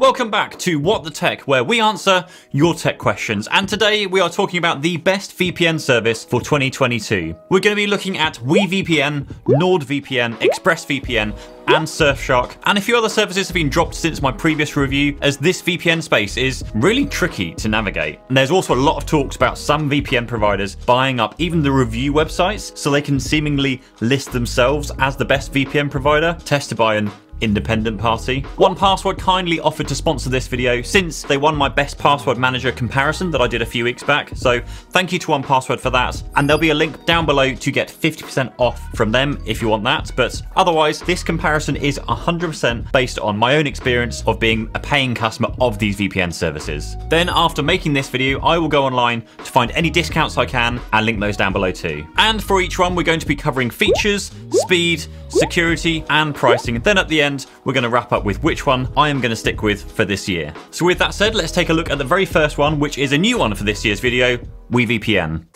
Welcome back to What the Tech, where we answer your tech questions. And today we are talking about the best VPN service for 2022. We're going to be looking at WeVPN, NordVPN, ExpressVPN, and Surfshark, and a few other services have been dropped since my previous review, as this VPN space is really tricky to navigate. And there's also a lot of talks about some VPN providers buying up even the review websites so they can seemingly list themselves as the best VPN provider, tested by an independent party. 1Password kindly offered to sponsor this video since they won my best password manager comparison that I did a few weeks back. So thank you to 1Password for that. And there'll be a link down below to get 50% off from them if you want that. But otherwise, this comparison is 100% based on my own experience of being a paying customer of these VPN services. Then after making this video, I will go online to find any discounts I can and link those down below too. And for each one, we're going to be covering features, speed, security, and pricing. Then at the end, we're going to wrap up with which one I am going to stick with for this year. So with that said, let's take a look at the very first one, which is a new one for this year's video, WeVPN.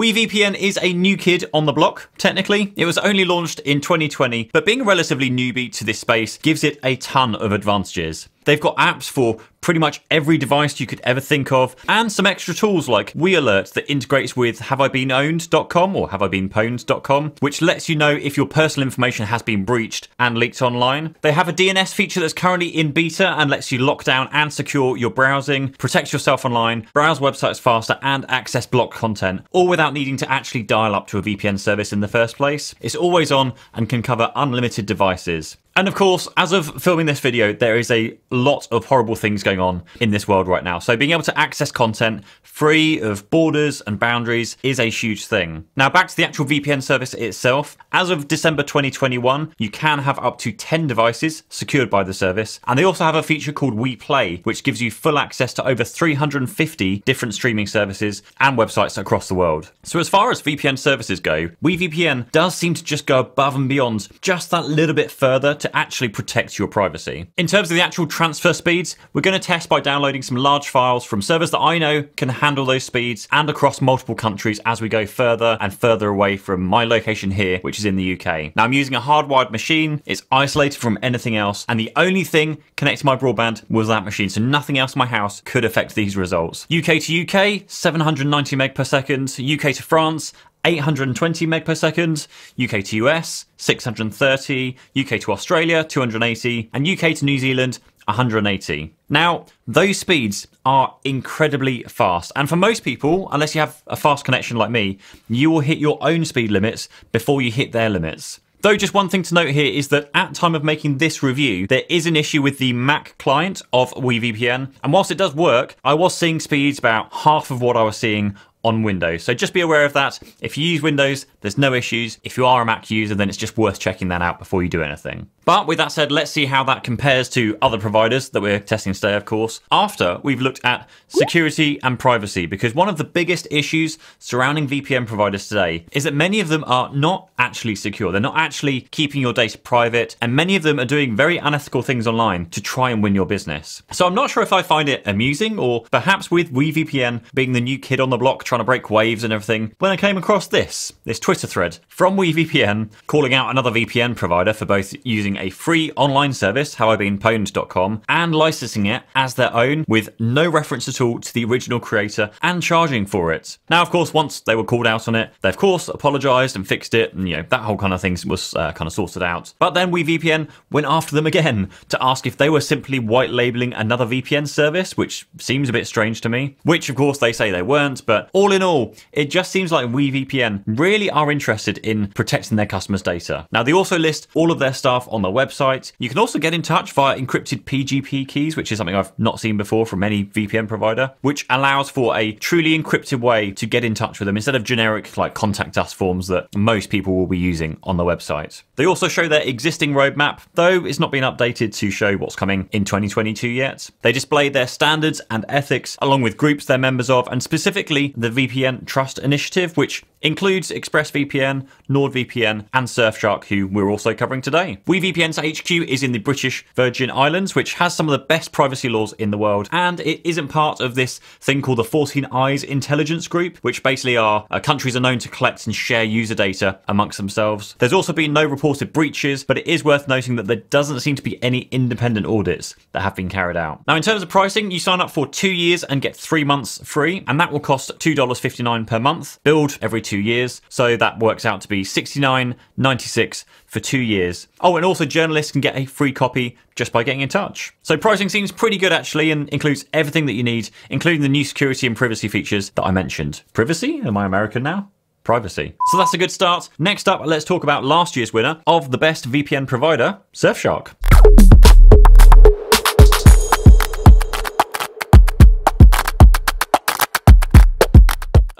WeVPN is a new kid on the block, technically. It was only launched in 2020, but being relatively newbie to this space gives it a ton of advantages. They've got apps for pretty much every device you could ever think of, and some extra tools like WeAlert that integrates with HaveIBeenOwned.com or HaveIBeenPwned.com, which lets you know if your personal information has been breached and leaked online. They have a DNS feature that's currently in beta and lets you lock down and secure your browsing, protect yourself online, browse websites faster, and access blocked content, all without needing to actually dial up to a VPN service in the first place. It's always on and can cover unlimited devices. And of course, as of filming this video, there is a lot of horrible things going on in this world right now. So being able to access content free of borders and boundaries is a huge thing. Now back to the actual VPN service itself. As of December 2021, you can have up to 10 devices secured by the service. And they also have a feature called WePlay, which gives you full access to over 350 different streaming services and websites across the world. So as far as VPN services go, WeVPN does seem to just go above and beyond just that little bit further to actually protect your privacy. In terms of the actual transfer speeds, we're going to test by downloading some large files from servers that I know can handle those speeds and across multiple countries as we go further and further away from my location here, which is in the UK. Now I'm using a hardwired machine, it's isolated from anything else, and the only thing connected to my broadband was that machine, so nothing else in my house could affect these results. UK to UK, 790 meg per second, UK to France, 820 meg per second, UK to US 630, UK to Australia 280, and UK to New Zealand 180. Now, those speeds are incredibly fast, and for most people, unless you have a fast connection like me, you will hit your own speed limits before you hit their limits. Though just one thing to note here is that at time of making this review, there is an issue with the Mac client of WeVPN, and whilst it does work, I was seeing speeds about half of what I was seeing on Windows. So just be aware of that. If you use Windows, there's no issues. If you are a Mac user, then it's just worth checking that out before you do anything. But with that said, let's see how that compares to other providers that we're testing today, of course, after we've looked at security and privacy, because one of the biggest issues surrounding VPN providers today is that many of them are not actually secure. They're not actually keeping your data private, and many of them are doing very unethical things online to try and win your business. So I'm not sure if I find it amusing, or perhaps with WeVPN being the new kid on the block trying to break waves and everything, when I came across this, this Twitter thread from WeVPN calling out another VPN provider for both using a free online service, HaveIBeenPwned.com, and licensing it as their own with no reference at all to the original creator and charging for it. Now, of course, once they were called out on it, they of course apologized and fixed it, and you know, that whole kind of thing was uh, kind of sorted out. But then WeVPN went after them again to ask if they were simply white labeling another VPN service, which seems a bit strange to me, which of course they say they weren't, but all in all, it just seems like WeVPN really are interested in protecting their customers' data. Now, they also list all of their stuff on their website. You can also get in touch via encrypted PGP keys, which is something I've not seen before from any VPN provider, which allows for a truly encrypted way to get in touch with them instead of generic like contact us forms that most people will be using on the website. They also show their existing roadmap, though it's not been updated to show what's coming in 2022 yet. They display their standards and ethics along with groups they're members of, and specifically the VPN Trust Initiative, which includes ExpressVPN, NordVPN, and Surfshark, who we're also covering today. WeVPN's HQ is in the British Virgin Islands, which has some of the best privacy laws in the world, and it isn't part of this thing called the 14 Eyes Intelligence Group, which basically are uh, countries are known to collect and share user data amongst themselves. There's also been no reported breaches, but it is worth noting that there doesn't seem to be any independent audits that have been carried out. Now, in terms of pricing, you sign up for two years and get three months free, and that will cost $2.59 per month, billed every two years. So that works out to be $69.96 for two years. Oh, and also journalists can get a free copy just by getting in touch. So pricing seems pretty good actually and includes everything that you need, including the new security and privacy features that I mentioned. Privacy? Am I American now? privacy. So that's a good start. Next up, let's talk about last year's winner of the best VPN provider, Surfshark.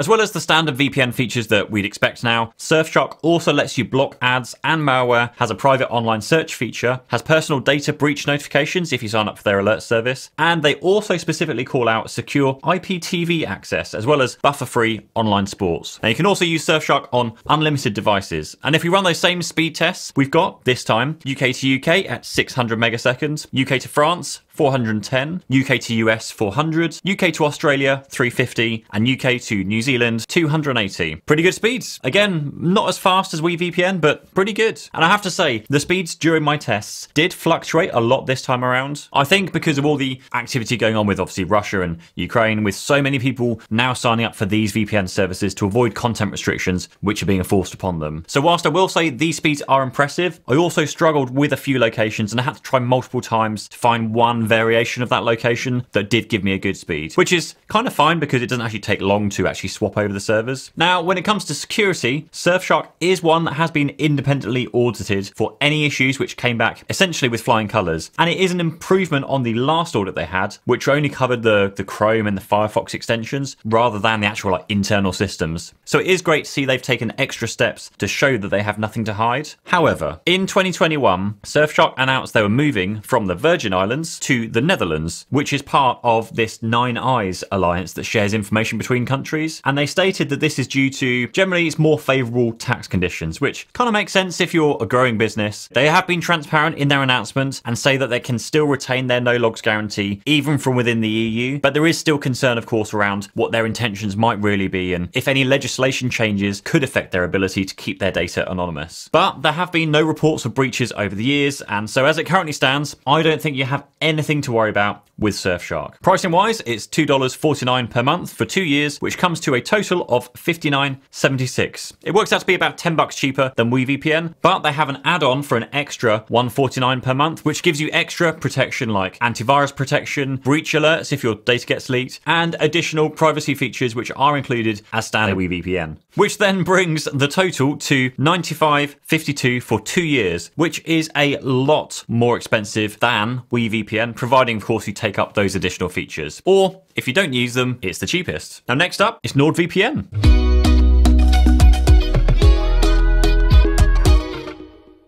As well as the standard VPN features that we'd expect now, Surfshark also lets you block ads and malware, has a private online search feature, has personal data breach notifications if you sign up for their alert service, and they also specifically call out secure IPTV access as well as buffer-free online sports. Now you can also use Surfshark on unlimited devices, and if we run those same speed tests, we've got this time UK to UK at 600 megaseconds, UK to France 410, UK to US 400, UK to Australia 350, and UK to New Zealand 280. Pretty good speeds. Again, not as fast as WeVPN, but pretty good. And I have to say, the speeds during my tests did fluctuate a lot this time around. I think because of all the activity going on with obviously Russia and Ukraine, with so many people now signing up for these VPN services to avoid content restrictions which are being enforced upon them. So whilst I will say these speeds are impressive, I also struggled with a few locations and I had to try multiple times to find one variation of that location that did give me a good speed, which is kind of fine because it doesn't actually take long to actually swap over the servers. Now, when it comes to security, Surfshark is one that has been independently audited for any issues which came back essentially with flying colours. And it is an improvement on the last audit they had, which only covered the, the Chrome and the Firefox extensions rather than the actual like internal systems. So it is great to see they've taken extra steps to show that they have nothing to hide. However, in 2021, Surfshark announced they were moving from the Virgin Islands to the Netherlands, which is part of this Nine Eyes alliance that shares information between countries. And they stated that this is due to generally it's more favourable tax conditions, which kind of makes sense if you're a growing business. They have been transparent in their announcements and say that they can still retain their no logs guarantee even from within the EU. But there is still concern, of course, around what their intentions might really be and if any legislation changes could affect their ability to keep their data anonymous. But there have been no reports of breaches over the years, and so as it currently stands, I don't think you have anything anything to worry about with Surfshark. Pricing wise, it's $2.49 per month for two years, which comes to a total of $59.76. It works out to be about 10 bucks cheaper than WeVPN, but they have an add-on for an extra $1.49 per month, which gives you extra protection like antivirus protection, breach alerts if your data gets leaked, and additional privacy features which are included as standard WeVPN. Which then brings the total to $95.52 for two years, which is a lot more expensive than WeVPN providing of course you take up those additional features. Or if you don't use them, it's the cheapest. Now next up is NordVPN.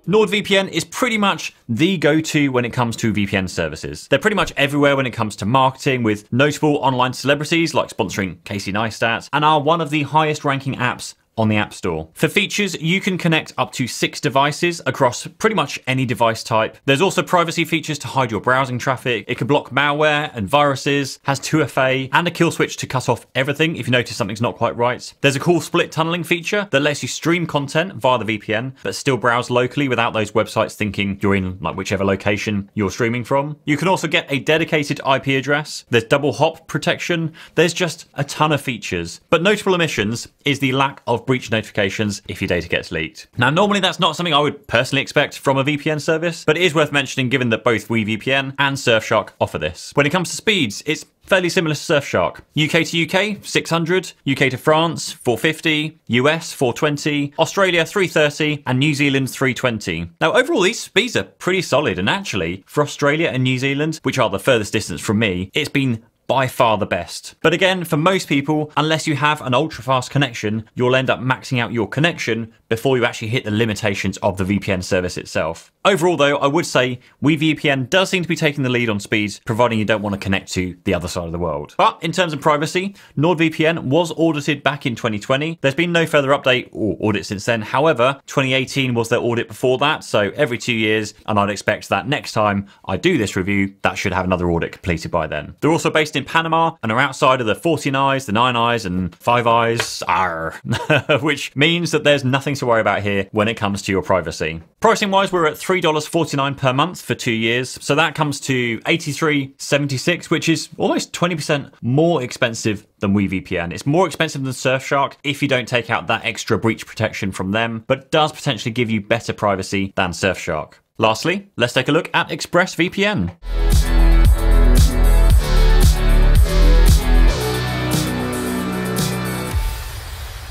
NordVPN is pretty much the go-to when it comes to VPN services. They're pretty much everywhere when it comes to marketing with notable online celebrities like sponsoring Casey Neistat and are one of the highest ranking apps on the App Store. For features, you can connect up to six devices across pretty much any device type. There's also privacy features to hide your browsing traffic. It can block malware and viruses, has 2FA, and a kill switch to cut off everything if you notice something's not quite right. There's a cool split tunneling feature that lets you stream content via the VPN, but still browse locally without those websites thinking you're in like whichever location you're streaming from. You can also get a dedicated IP address. There's double hop protection. There's just a ton of features. But notable omissions is the lack of breach notifications if your data gets leaked. Now, normally that's not something I would personally expect from a VPN service, but it is worth mentioning given that both WeVPN and Surfshark offer this. When it comes to speeds, it's fairly similar to Surfshark. UK to UK, 600, UK to France, 450, US, 420, Australia, 330, and New Zealand, 320. Now, overall, these speeds are pretty solid, and actually, for Australia and New Zealand, which are the furthest distance from me, it's been by far the best. But again, for most people, unless you have an ultra fast connection, you'll end up maxing out your connection before you actually hit the limitations of the VPN service itself. Overall, though, I would say WeVPN does seem to be taking the lead on speeds, providing you don't want to connect to the other side of the world. But in terms of privacy, NordVPN was audited back in 2020. There's been no further update or audit since then. However, 2018 was their audit before that, so every two years, and I'd expect that next time I do this review, that should have another audit completed by then. They're also based in Panama and are outside of the 14 eyes, the 9 eyes, and 5 eyes, which means that there's nothing to worry about here when it comes to your privacy. Pricing wise, we're at $3.49 per month for two years. So that comes to $83.76, which is almost 20% more expensive than WeVPN. It's more expensive than Surfshark if you don't take out that extra breach protection from them, but does potentially give you better privacy than Surfshark. Lastly, let's take a look at ExpressVPN.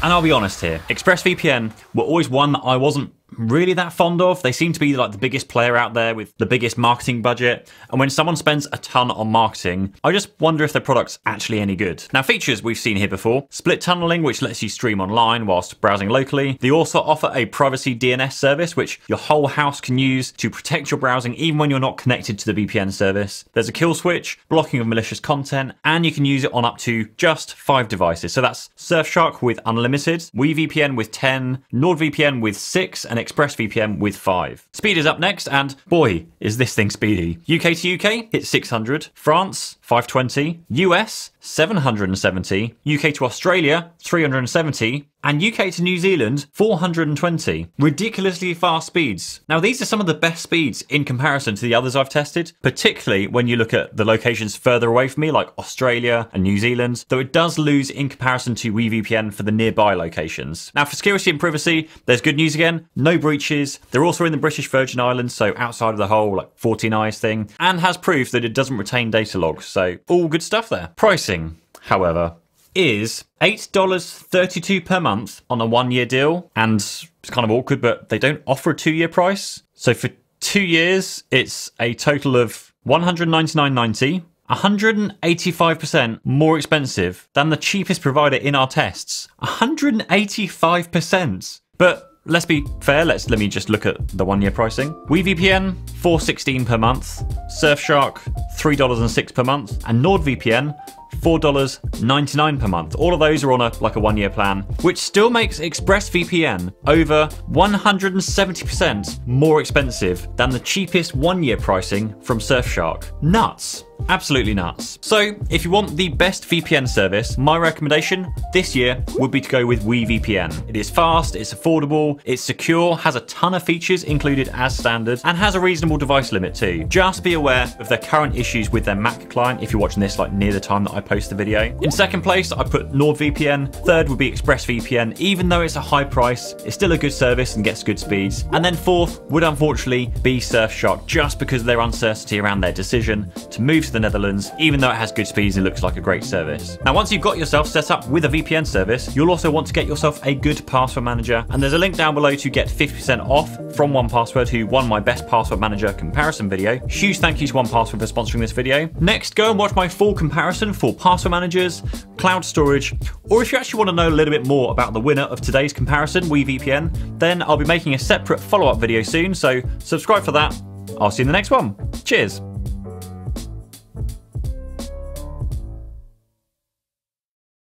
And I'll be honest here, ExpressVPN were always one that I wasn't really that fond of. They seem to be like the biggest player out there with the biggest marketing budget. And when someone spends a ton on marketing, I just wonder if their product's actually any good. Now, features we've seen here before split tunneling, which lets you stream online whilst browsing locally. They also offer a privacy DNS service, which your whole house can use to protect your browsing even when you're not connected to the VPN service. There's a kill switch, blocking of malicious content, and you can use it on up to just five devices. So that's Surfshark with unlimited, WeVPN with 10, NordVPN with six, and ExpressVPN with 5. Speed is up next, and boy, is this thing speedy. UK to UK, it's 600. France, 520. US, 770. UK to Australia, 370 and UK to New Zealand 420. Ridiculously fast speeds. Now these are some of the best speeds in comparison to the others I've tested, particularly when you look at the locations further away from me like Australia and New Zealand, though it does lose in comparison to WeVPN for the nearby locations. Now for security and privacy, there's good news again, no breaches. They're also in the British Virgin Islands, so outside of the whole like 14 eyes thing, and has proof that it doesn't retain data logs, so all good stuff there. Pricing, however, is $8.32 per month on a one year deal. And it's kind of awkward, but they don't offer a two year price. So for two years, it's a total of $199.90. 185% more expensive than the cheapest provider in our tests. 185%. But let's be fair, let's let me just look at the one year pricing. WeVPN, 416 per month, Surfshark, $3.06 per month, and NordVPN, $4.99 per month. All of those are on a like a one year plan, which still makes ExpressVPN over 170% more expensive than the cheapest one year pricing from Surfshark. Nuts. Absolutely nuts. So, if you want the best VPN service, my recommendation this year would be to go with WeVPN. It is fast, it's affordable, it's secure, has a ton of features included as standard, and has a reasonable device limit too. Just be aware of their current issues with their Mac client if you're watching this like near the time that I post the video. In second place, I put NordVPN. Third would be ExpressVPN. Even though it's a high price, it's still a good service and gets good speeds. And then fourth would unfortunately be Surfshark, just because of their uncertainty around their decision to move to the Netherlands, even though it has good speeds and looks like a great service. Now, once you've got yourself set up with a VPN service, you'll also want to get yourself a good password manager. And there's a link down below to get 50% off from 1Password, who won my best password manager comparison video. Huge thank you to 1Password for sponsoring this video. Next, go and watch my full comparison for password managers, cloud storage, or if you actually want to know a little bit more about the winner of today's comparison, WeVPN, then I'll be making a separate follow-up video soon, so subscribe for that. I'll see you in the next one. Cheers.